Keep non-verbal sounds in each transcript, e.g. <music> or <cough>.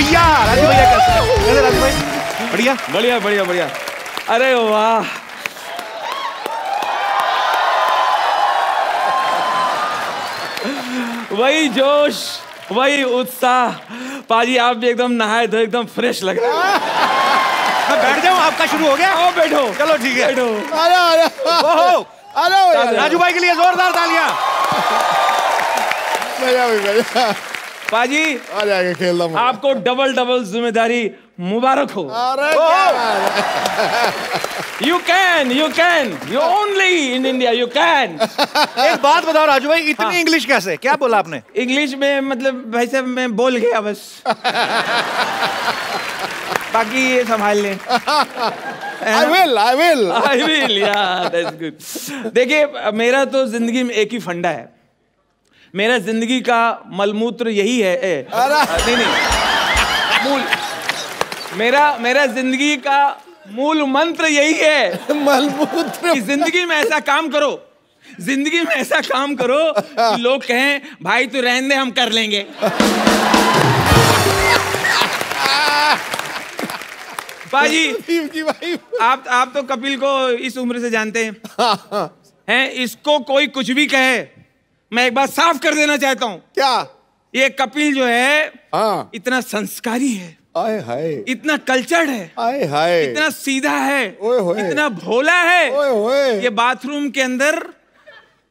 भैया राजू भैया कैसे हैं? राजू भाई बढ़िया। बढ़िया बढ़िया बढ़िया। अरे वाह। वही जोश वही उत्साह। पाजी आप भी एकदम नहाए धोए एकदम फ्रेश लग रहे हैं। मैं बैठ जाऊँ आपका शुरू हो गया? आओ बैठो। चलो ठीक है। बैठो। अरे अरे। ओहो। अरे राजू भाई के लिए जोरदार तालियाँ। मज़ा भी मज़ा। पाजी अरे आगे खेल रहा आपको डबल डबल ज़िम्मेदारी मुबारक हो। है। You can you can you only in India you can एक बात बताओ राजू भाई इतनी इंग्लिश कैसे? क्या बोला आपने? इंग्लिश में मतलब भाई साहब मैं बोल गया बस। बाकी ये संभाल लें. आई विल या दैट्स गुड देखिए मेरा तो ज़िंदगी में एक ही फंडा है। मेरा ज़िंदगी का मलमूत्र यही है ए, नहीं नहीं। मूल मेरा मेरा ज़िंदगी का मूल मंत्र यही है <laughs> मलमूत्र। ज़िंदगी में ऐसा काम करो। ज़िंदगी में ऐसा काम करो कि <laughs> लोग कहें भाई तू रहने दे हम कर लेंगे। <laughs> बाजी भाई। आप आप तो कपिल को इस उम्र से जानते हैं। हैं इसको कोई कुछ भी कहे मैं एक बात साफ़ कर देना चाहता हूँ। क्या? ये कपिल जो है हाँ। इतना संस्कारी है। आए हाय। इतना कल्चर्ड है। आए हाय। इतना सीधा है। ओए होए। इतना भोला है। ओए होए। ये बाथरूम के अंदर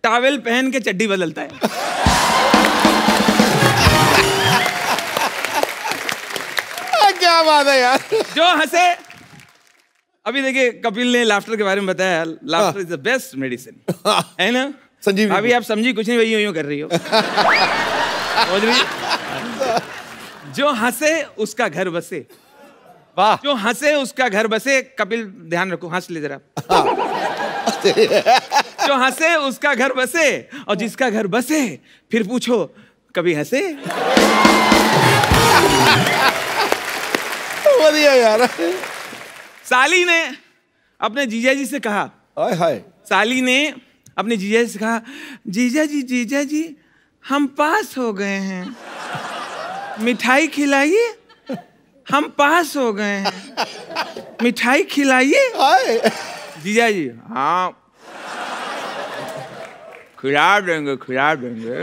टावेल पहन के चड्डी बदलता है। <laughs> क्या बात है यार। जो हंसे। अभी देखिए कपिल ने लाफ्टर के बारे में बताया। Laughter is the best medicine है ना? संजीवनी। अभी आप समझी कुछ नहीं वही यूँ यूँ कर रही हो। जो हंसे उसका घर बसे। वाह। जो हंसे उसका घर बसे। कपिल ध्यान रखो हंस ले जरा। जो हंसे उसका घर बसे और जिसका घर बसे फिर पूछो कभी हंसे? बढ़िया यार। साली ने अपने जीजा जी से कहा आए हाय। साली ने अपने जीजा जी से कहा जीजा जी जीजा जी हम पास हो गए हैं। मिठाई खिलाइए हम पास हो गए हैं। मिठाई खिलाइए। जीजा जी हाँ। खिला देंगे खिला देंगे।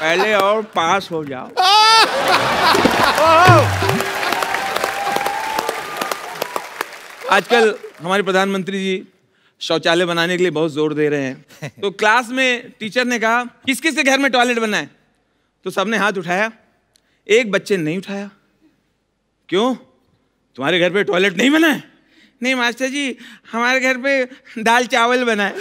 पहले और पास हो जाओ। <laughs> आजकल हमारे प्रधानमंत्री जी शौचालय बनाने के लिए बहुत ज़ोर दे रहे हैं। <laughs> तो क्लास में टीचर ने कहा किस किस के घर में टॉयलेट बना है तो सबने हाथ उठाया। एक बच्चे ने नहीं उठाया। क्यों? तुम्हारे घर पे टॉयलेट नहीं बना है नहीं मास्टर जी हमारे घर पे दाल चावल बना है <laughs>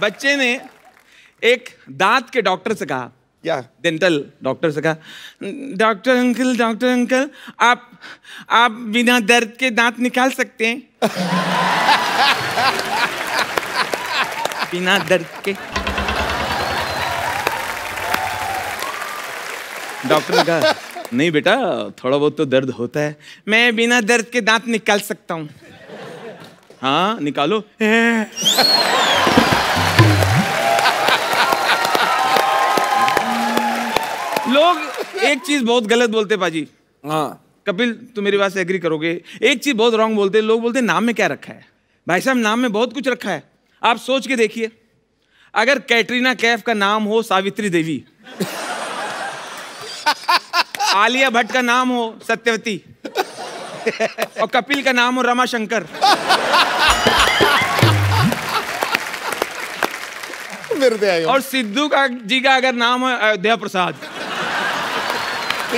बच्चे ने एक दांत के डॉक्टर से कहा क्या डेंटल डॉक्टर से कहा डॉक्टर अंकल डॉक्टर अंकल आप आप बिना दर्द के दांत निकाल सकते हैं? <laughs> बिना दर्द के। डॉक्टर ने कहा नहीं बेटा थोड़ा बहुत तो दर्द होता है। मैं बिना दर्द के दांत निकाल सकता हूँ। हाँ निकालो। <laughs> लोग एक चीज़ बहुत गलत बोलते पाजी। हाँ। कपिल तुम मेरी बात से एग्री करोगे। एक चीज़ बहुत रॉन्ग बोलते लोग बोलते नाम में क्या रखा है? भाई साहब नाम में बहुत कुछ रखा है। आप सोच के देखिए। अगर कैटरीना कैफ का नाम हो सावित्री देवी। <laughs> आलिया भट्ट का नाम हो सत्यवती। और कपिल का नाम हो रमा शंकर और सिद्धू का जी का अगर नाम हो अयोध्या प्रसाद। <laughs>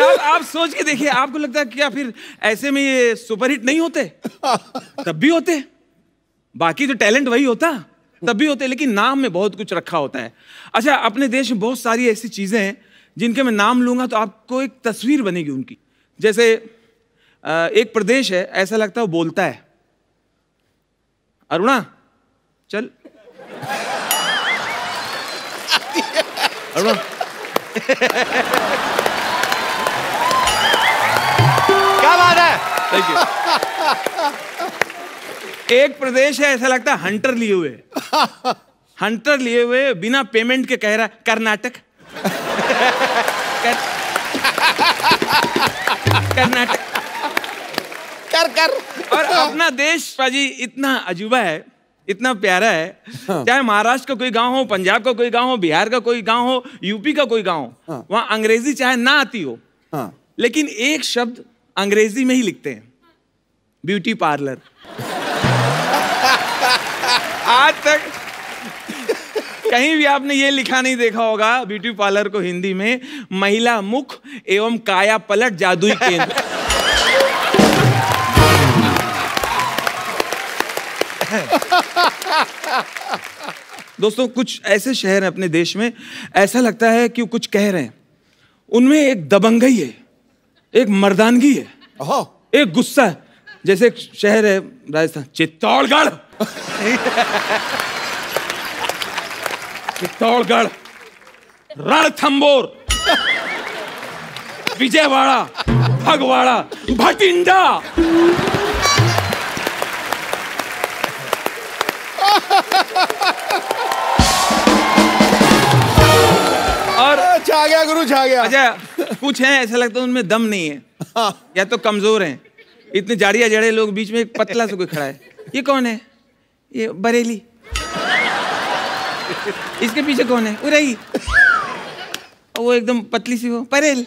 अब आप सोच के देखिए, आपको लगता है क्या फिर ऐसे में ये सुपरहिट नहीं होते? तब भी होते। बाकी तो टैलेंट वही होता, तब भी होते, लेकिन नाम में बहुत कुछ रखा होता है। अच्छा अपने देश में बहुत सारी ऐसी चीज़ें हैं, जिनके मैं नाम लूँगा तो आपको एक तस्वीर बनेगी उनकी। जैसे एक प्रदेश है, ऐसा लगता है वो बोलता है। अरुणा, चल। अरुणा क्या बात है? थैंक यू एक प्रदेश है ऐसा लगता है हंटर लिए हुए। हंटर लिए हुए बिना पेमेंट के कह रहा है, कर्नाटक? कर- कर्नाटक। कर कर। और अपना देश पाजी इतना अजूबा है। इतना प्यारा है। चाहे महाराष्ट्र का कोई गाँव हो पंजाब का कोई गाँव हो बिहार का कोई गाँव हो यूपी का कोई गाँव हो हाँ। वहाँ अंग्रेज़ी चाहे ना आती हो हाँ। लेकिन एक शब्द अंग्रेज़ी में ही लिखते हैं ब्यूटी पार्लर। आज तक कहीं भी आपने ये लिखा नहीं देखा होगा ब्यूटी पार्लर को हिंदी में महिला मुख एवं काया पलट जादुई केंद्र। <laughs> <laughs> दोस्तों कुछ ऐसे शहर हैं अपने देश में ऐसा लगता है कि वो कुछ कह रहे हैं। उनमें एक दबंगई है एक मर्दानगी है एक गुस्सा है। जैसे एक शहर है राजस्थान चित्तौड़गढ़। <laughs> चित्तौड़गढ़ रणथंबोर विजयवाड़ा भगवाड़ा भटिंडा। गया गुरु छा गया। अच्छा कुछ है ऐसा लगता है उनमें दम नहीं है। या तो कमज़ोर हैं। इतने जाड़िया जड़े लोग बीच में एक पतला सा कोई खड़ा है। ये कौन है? ये बरेली। इसके पीछे कौन है? उरई। और वो एकदम पतली सी वो। परेल।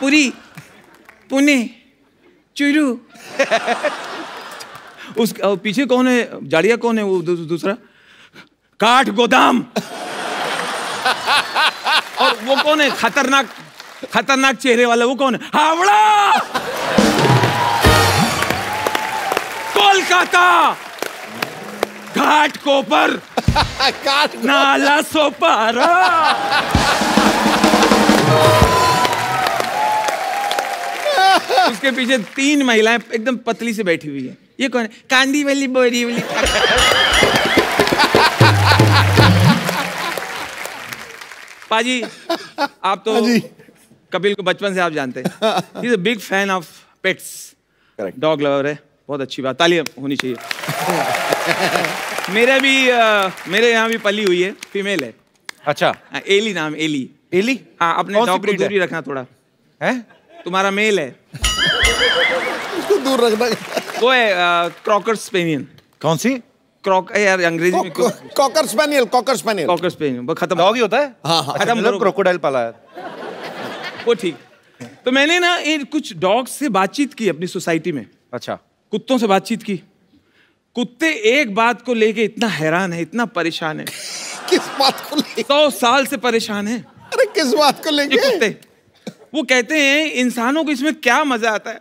पुरी। पुणे। चुरू। उस पीछे कौन है? जाड़िया कौन है वो दूसरा? काठ गोदाम। वो कौन है? खतरनाक खतरनाक चेहरे वाला वो कौन है? हावड़ा! कोलकाता! घाट कोपर नाला सोपारा। उसके पीछे तीन महिलाएँ एकदम पतली से बैठी हुई है। ये कौन है? कांदी वाली बोरी वाली। पाजी <laughs> आप तो हाँ कपिल को बचपन से आप जानते हैं। Is a big fan of pets dog lover है। बहुत अच्छी बात। तालियाँ होनी चाहिए। <laughs> मेरे भी अ, मेरे यहाँ भी पली हुई है। फीमेल है। अच्छा। हाँ, एली नाम एली एली हाँ अपने डॉग को दूरी रखना थोड़ा। है? तुम्हारा मेल है। उसको दूर रखना। वो है क्रॉकर स्पेनियन कौन सी? क्रॉक यार अंग्रेज़ी में कॉकर स्पेनियल कॉकर स्पेनियल क्रॉकर स्पेनियन खत्म डॉग होता है? हाँ, हाँ। अच्छा, मतलब क्रोकोडाइल पाला है। वो ठीक। तो मैंने ना ये कुछ डॉग से बातचीत की अपनी सोसाइटी में। अच्छा। कुत्तों से बातचीत की। कुत्ते एक बात को लेके इतना हैरान है इतना परेशान है। <laughs> किस बात को लेके? सौ साल से परेशान है। अरे किस बात को लेके? कुत्ते। वो कहते हैं इंसानों को इसमें क्या मज़ा आता है?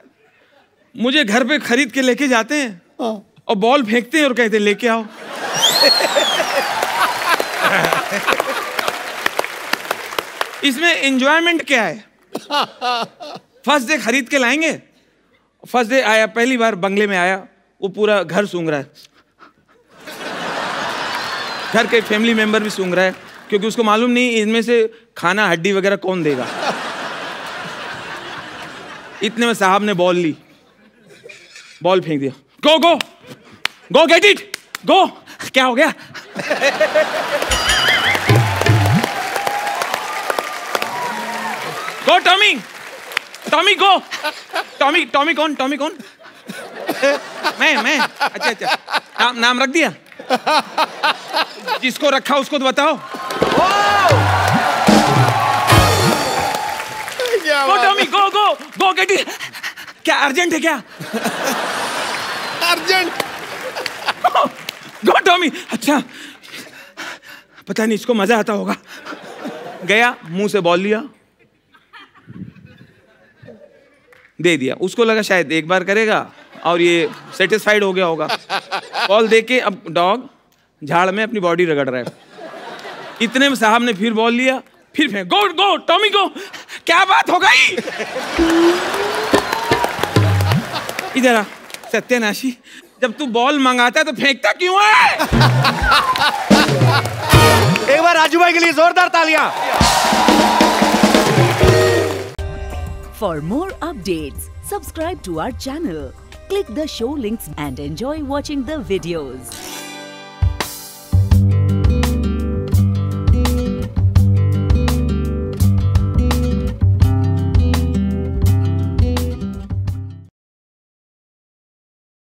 मुझे घर पे खरीद के लेके जाते हैं। हाँ। और बॉल फेंकते हैं और कहते हैं, लेके आओ. इसमें एंजॉयमेंट क्या है? फ़र्स्ट डे खरीद के लाएँगे। फ़र्स्ट डे आया, पहली बार बंगले में आया, वो पूरा घर सूंघ रहा है। घर के फैमिली मेंबर भी सूंघ रहा है, क्योंकि उसको मालूम नहीं इनमें से खाना, हड्डी वगैरह कौन देगा। इतने में साहब ने बॉल ली। बॉल फेंक दिया। गो go go get it go क्या हो गया? Go Tommy Tommy go Tommy Tommy कौन? टॉमी कौन? मैं मैं। अच्छा अच्छा। नाम नाम रख दिया। जिसको रखा उसको तो बताओ। Go Tommy go go go get it क्या अर्जेंट है क्या? अर्जेंट टॉमी अच्छा। पता नहीं इसको मज़ा आता होगा। गया, मुँह से बॉल लिया। दे दिया। उसको लगा शायद एक बार करेगा और ये सेटिस्फाइड हो गया होगा। बॉल दे के अब डॉग झाड़ में अपनी बॉडी रगड़ रहा है। इतने में साहब ने फिर बॉल लिया, फिर फेंक। गो गो टॉमी गो क्या बात हो गई? इधर आ, सत्यानाशी। जब तू बॉल मंगाता है तो फेंकता क्यों है? <laughs> एक बार राजू भाई के लिए जोरदार तालियाँ। For more update subscribe to our channel click the show links and enjoy watching the videos